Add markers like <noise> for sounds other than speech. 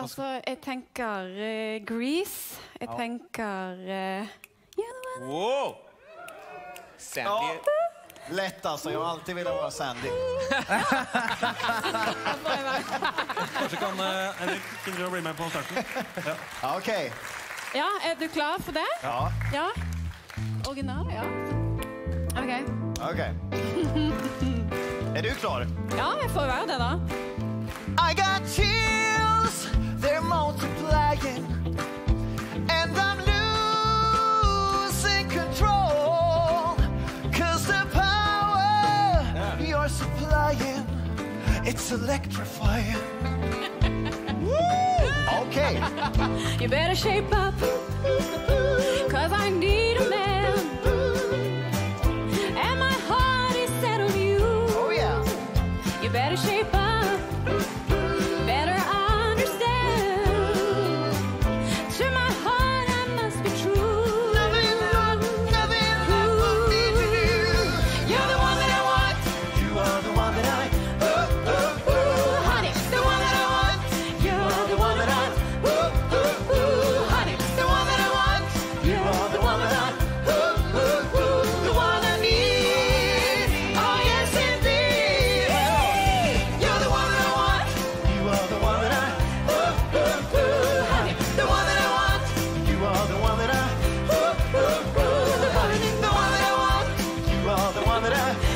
Altså, jeg tenker uh, Grease. Jeg tenker eh, Wow! Sandy Lett altså. Jeg har alltid villet være Sandy. <laughs> Kanskje kan eh, Henrik å bli med på starten? Ja. Ja, OK. Ja, er du klar for det? Ja. Ja? Original, ja. OK. ok. <laughs> Er du klar? Ja, jeg får være det, da. I got flying. It's electrifying. Woo! <laughs> Okay. You better shape up. Cause I need a man. And my heart is set on you. Oh, yeah. You better shape up. camera